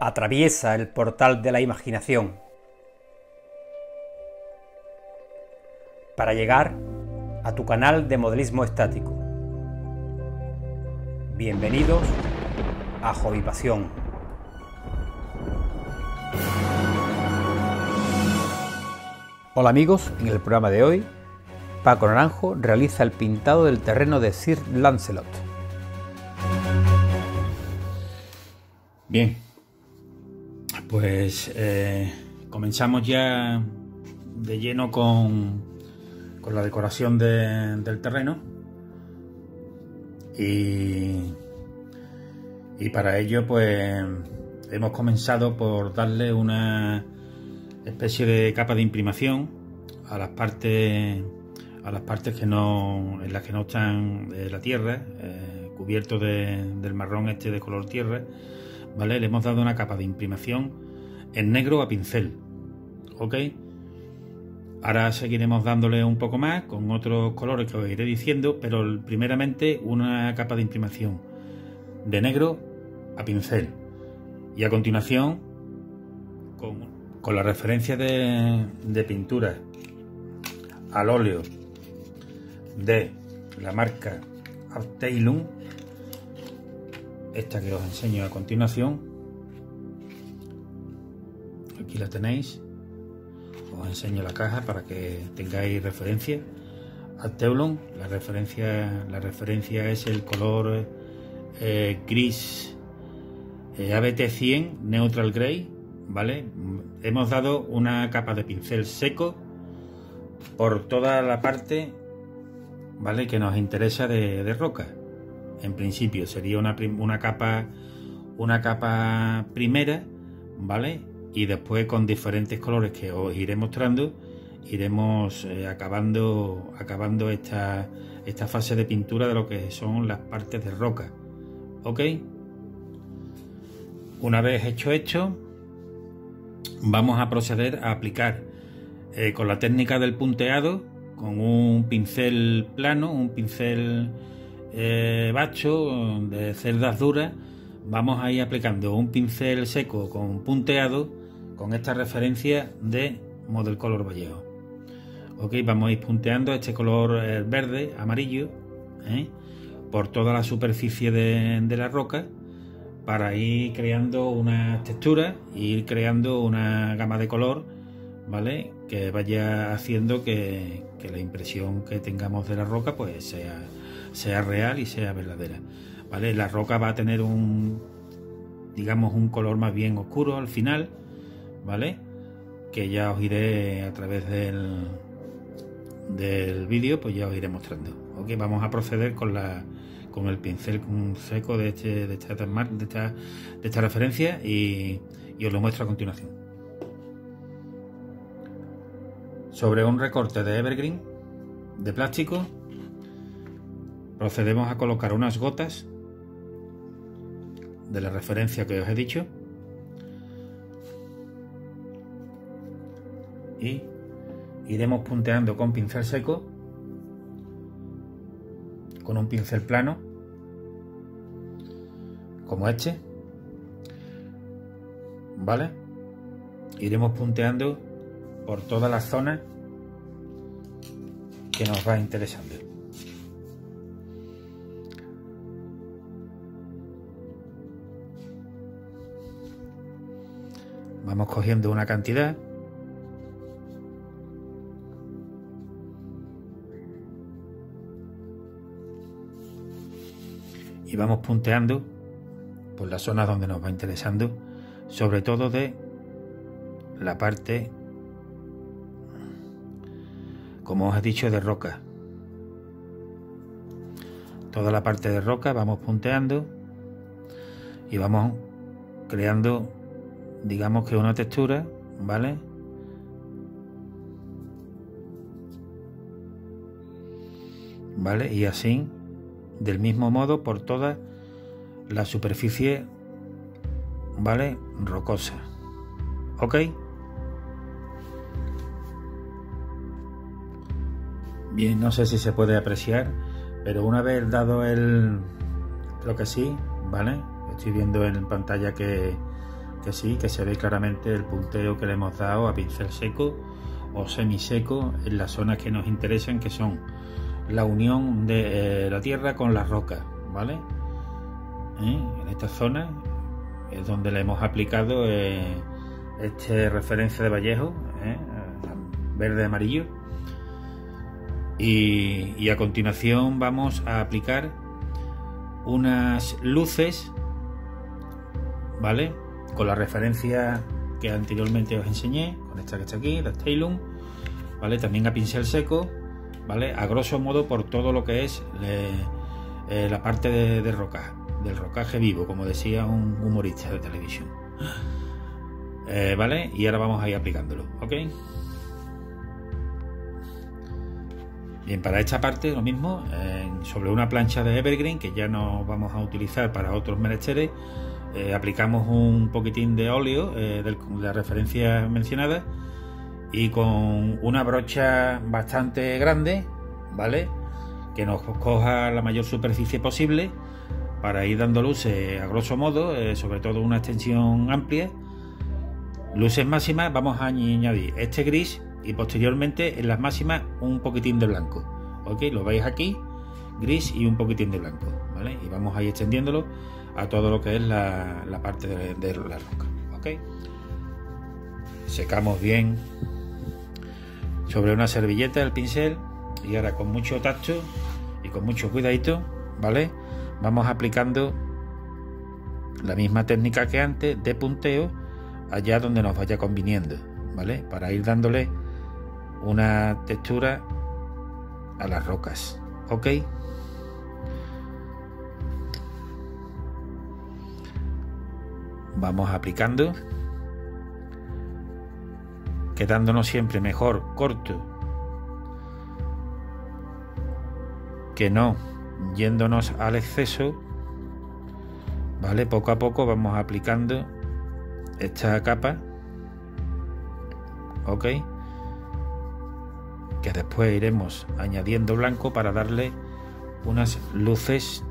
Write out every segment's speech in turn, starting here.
atraviesa el portal de la imaginación para llegar a tu canal de modelismo estático. Bienvenidos a Hobby Pasión. Hola amigos, en el programa de hoy, Paco Naranjo realiza el pintado del terreno de Sir Lancelot. Bien, pues eh, comenzamos ya de lleno con, con la decoración del terreno. Y, y para ello pues hemos comenzado por darle una especie de capa de imprimación a las partes a las partes que no en las que no están eh, la tierra eh, cubierto del marrón este de color tierra ¿vale? Le hemos dado una capa de imprimación en negro a pincel, ¿ok? Ahora seguiremos dándole un poco más con otros colores que os iré diciendo, pero primeramente una capa de imprimación de negro a pincel. Y a continuación, con, la referencia de, de pintura al óleo de la marca Arteilum, esta que os enseño a continuación. Aquí la tenéis. Os enseño la caja para que tengáis referencia. Teuron, la referencia, la referencia es el color eh, gris eh, ABT100 Neutral Gray, ¿vale? Hemos dado una capa de pincel seco por toda la parte, ¿vale? Que nos interesa de roca en principio sería una, una capa una capa primera vale y después con diferentes colores que os iré mostrando iremos eh, acabando acabando esta esta fase de pintura de lo que son las partes de roca ok una vez hecho esto vamos a proceder a aplicar eh, con la técnica del punteado con un pincel plano un pincel eh, bacho de cerdas duras, vamos a ir aplicando un pincel seco con punteado con esta referencia de Model Color Vallejo. Ok, vamos a ir punteando este color eh, verde, amarillo, ¿eh? por toda la superficie de, la roca para ir creando una textura ir creando una gama de color, ¿vale? Que vaya haciendo que, que la impresión que tengamos de la roca pues sea sea real y sea verdadera. ¿Vale? La roca va a tener un, digamos, un color más bien oscuro al final, ¿vale? Que ya os iré a través del, del vídeo, pues ya os iré mostrando. Ok, vamos a proceder con la con el pincel seco de, este, de, esta, de, esta, de esta referencia y, y os lo muestro a continuación. Sobre un recorte de evergreen de plástico procedemos a colocar unas gotas de la referencia que os he dicho y iremos punteando con pincel seco con un pincel plano como este vale iremos punteando por todas las zonas que nos va interesando Vamos cogiendo una cantidad. Y vamos punteando por las zonas donde nos va interesando, sobre todo de la parte, como os he dicho, de roca. Toda la parte de roca vamos punteando y vamos creando digamos que una textura, ¿vale? ¿Vale? Y así, del mismo modo, por toda la superficie, ¿vale? Rocosa. ¿Ok? Bien, no sé si se puede apreciar, pero una vez dado el... Creo que sí, ¿vale? Estoy viendo en pantalla que que sí, que se ve claramente el punteo que le hemos dado a pincel seco o semiseco en las zonas que nos interesan, que son la unión de eh, la tierra con las rocas, ¿vale? ¿Eh? En esta zona es donde le hemos aplicado eh, este referencia de Vallejo, verde amarillo. Y, y a continuación vamos a aplicar unas luces, ¿vale? Con la referencia que anteriormente os enseñé, con esta que está aquí, la Stalum, ¿vale? También a pincel seco, ¿vale? A grosso modo por todo lo que es eh, la parte de, de rocaje, del rocaje vivo, como decía un humorista de televisión. Eh, ¿Vale? Y ahora vamos a ir aplicándolo, ¿ok? Bien, para esta parte lo mismo, sobre una plancha de Evergreen que ya no vamos a utilizar para otros menesteres, eh, aplicamos un poquitín de óleo eh, de la referencia mencionada y con una brocha bastante grande, ¿vale? Que nos coja la mayor superficie posible para ir dando luces a grosso modo, eh, sobre todo una extensión amplia. Luces máximas vamos a añadir este gris y posteriormente en las máximas un poquitín de blanco. ¿Ok? Lo veis aquí, gris y un poquitín de blanco. ¿Vale? Y vamos a ir extendiéndolo a todo lo que es la, parte de, de, la roca. Secamos bien sobre una servilleta el pincel y ahora con mucho tacto y con mucho cuidadito, ¿vale? Vamos aplicando la misma técnica que antes de punteo allá donde nos vaya conviniendo, ¿vale? Para ir dándole una textura a las rocas. ¿Ok? Vamos aplicando, quedándonos siempre mejor corto que no yéndonos al exceso. ¿Vale? Poco a poco vamos aplicando esta capa. ¿Ok? que después iremos añadiendo blanco para darle unas luces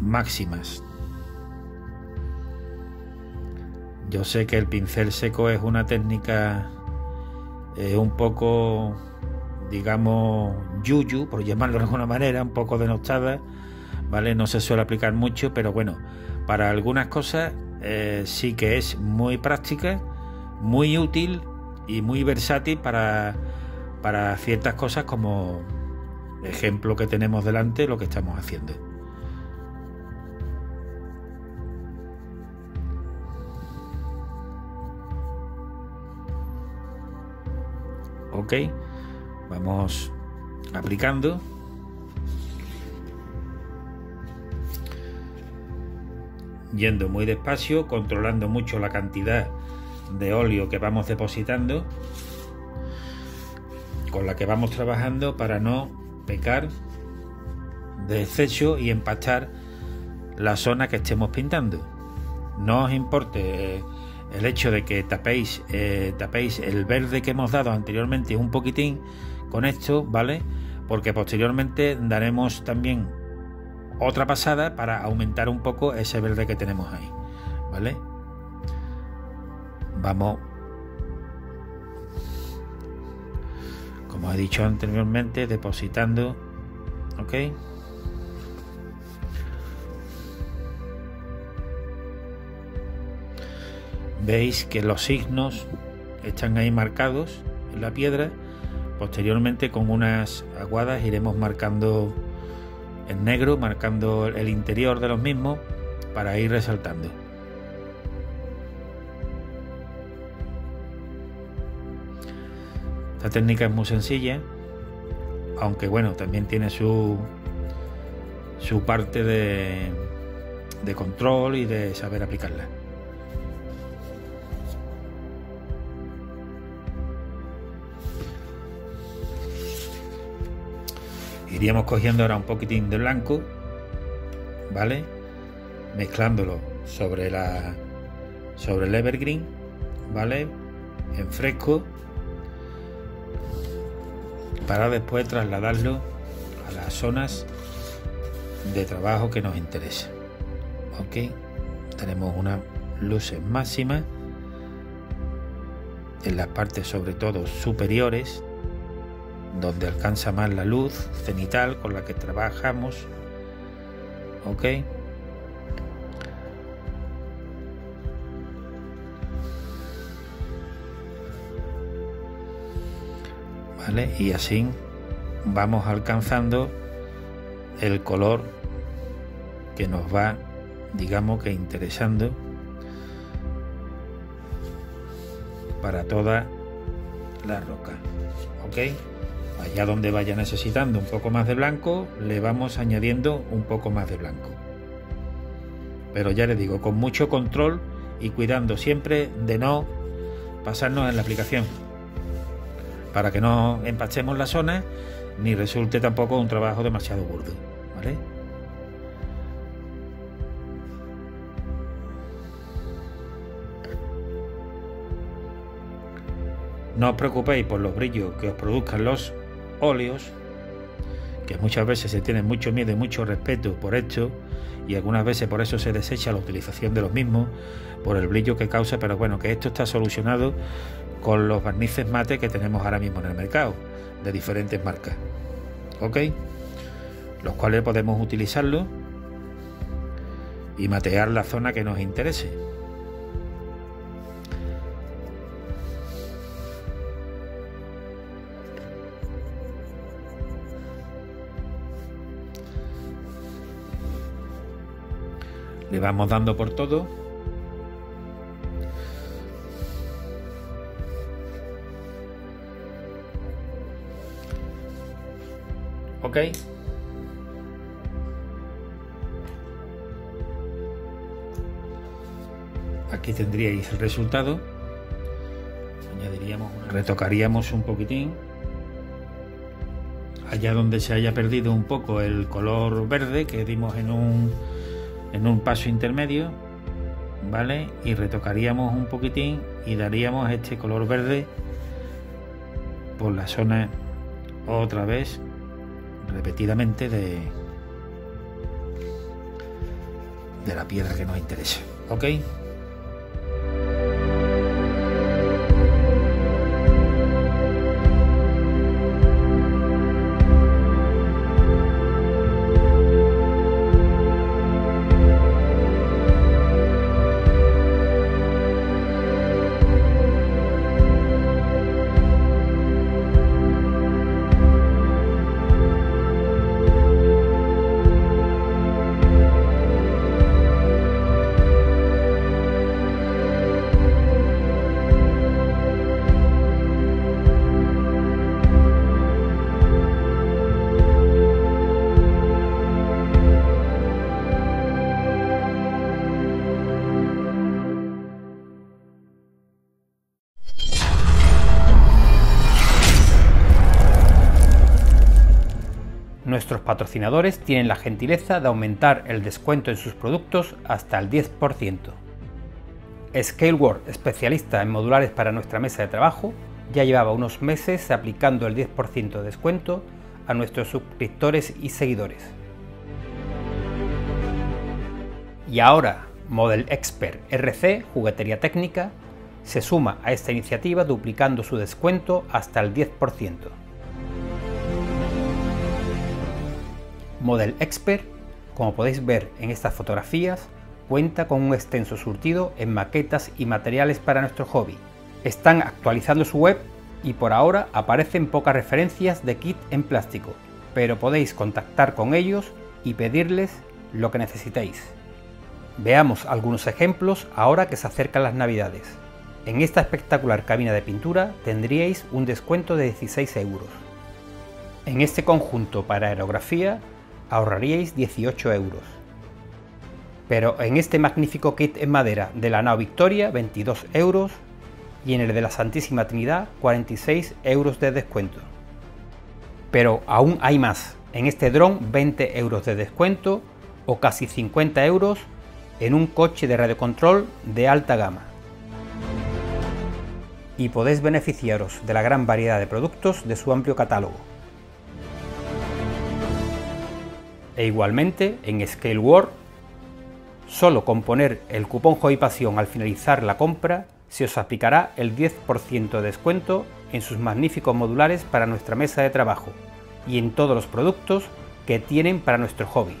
máximas. Yo sé que el pincel seco es una técnica eh, un poco, digamos, yuyu, por llamarlo de alguna manera, un poco denostada, ¿vale? No se suele aplicar mucho, pero bueno, para algunas cosas eh, sí que es muy práctica, muy útil y muy versátil para para ciertas cosas como ejemplo que tenemos delante lo que estamos haciendo. Vamos aplicando. Yendo muy despacio, controlando mucho la cantidad de óleo que vamos depositando con la que vamos trabajando para no pecar de exceso y empachar la zona que estemos pintando. No os importe el hecho de que tapéis, eh, tapéis el verde que hemos dado anteriormente un poquitín con esto, ¿vale? Porque posteriormente daremos también otra pasada para aumentar un poco ese verde que tenemos ahí, ¿vale? Vamos como he dicho anteriormente, depositando, ¿ok? Veis que los signos están ahí marcados en la piedra. Posteriormente con unas aguadas iremos marcando en negro, marcando el interior de los mismos para ir resaltando. Esta técnica es muy sencilla, aunque bueno, también tiene su, su parte de, de control y de saber aplicarla. Iríamos cogiendo ahora un poquitín de blanco, ¿vale? Mezclándolo sobre la sobre el evergreen, ¿vale? En fresco para después trasladarlo a las zonas de trabajo que nos interesa. Ok, tenemos una luces máximas en las partes sobre todo superiores donde alcanza más la luz cenital con la que trabajamos ok vale y así vamos alcanzando el color que nos va digamos que interesando para toda la roca ok allá donde vaya necesitando un poco más de blanco le vamos añadiendo un poco más de blanco pero ya les digo con mucho control y cuidando siempre de no pasarnos en la aplicación para que no empachemos la zona ni resulte tampoco un trabajo demasiado burdo ¿vale? No os preocupéis por los brillos que os produzcan los óleos, que muchas veces se tiene mucho miedo y mucho respeto por esto, y algunas veces por eso se desecha la utilización de los mismos, por el brillo que causa, pero bueno, que esto está solucionado con los barnices mate que tenemos ahora mismo en el mercado, de diferentes marcas. ¿Ok? Los cuales podemos utilizarlo y matear la zona que nos interese. Vamos dando por todo. Ok. Aquí tendríais el resultado. Añadiríamos, retocaríamos un poquitín. Allá donde se haya perdido un poco el color verde que dimos en un en un paso intermedio, ¿vale? Y retocaríamos un poquitín y daríamos este color verde por la zona otra vez repetidamente de de la piedra que nos interesa, ¿ok? Nuestros patrocinadores tienen la gentileza de aumentar el descuento en sus productos hasta el 10%. ScaleWorld, especialista en modulares para nuestra mesa de trabajo, ya llevaba unos meses aplicando el 10% de descuento a nuestros suscriptores y seguidores. Y ahora, Model Expert RC, juguetería técnica, se suma a esta iniciativa duplicando su descuento hasta el 10%. Model Expert, como podéis ver en estas fotografías, cuenta con un extenso surtido en maquetas y materiales para nuestro hobby. Están actualizando su web y por ahora aparecen pocas referencias de kit en plástico, pero podéis contactar con ellos y pedirles lo que necesitéis. Veamos algunos ejemplos ahora que se acercan las navidades. En esta espectacular cabina de pintura tendríais un descuento de 16 euros. En este conjunto para aerografía ahorraríais 18 euros. Pero en este magnífico kit en madera de la nao Victoria 22 euros y en el de la Santísima Trinidad 46 euros de descuento. Pero aún hay más, en este dron 20 euros de descuento o casi 50 euros en un coche de radiocontrol de alta gama. Y podéis beneficiaros de la gran variedad de productos de su amplio catálogo. E igualmente en Scale World Solo con poner el cupón Pasión al finalizar la compra se os aplicará el 10% de descuento en sus magníficos modulares para nuestra mesa de trabajo y en todos los productos que tienen para nuestro hobby.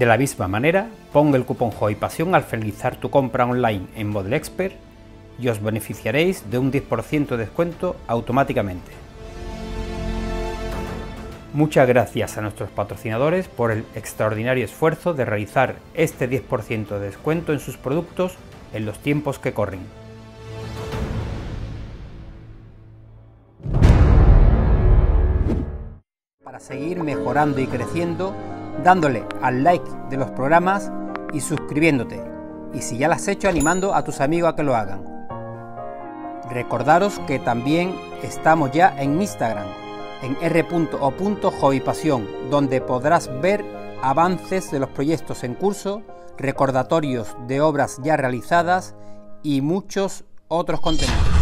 De la misma manera, ponga el cupón Pasión al finalizar tu compra online en Model Expert y os beneficiaréis de un 10% de descuento automáticamente. Muchas gracias a nuestros patrocinadores por el extraordinario esfuerzo de realizar este 10% de descuento en sus productos en los tiempos que corren. Para seguir mejorando y creciendo, dándole al like de los programas y suscribiéndote. Y si ya lo has hecho, animando a tus amigos a que lo hagan. Recordaros que también estamos ya en Instagram, en r.o.hobbypasión, donde podrás ver avances de los proyectos en curso, recordatorios de obras ya realizadas y muchos otros contenidos.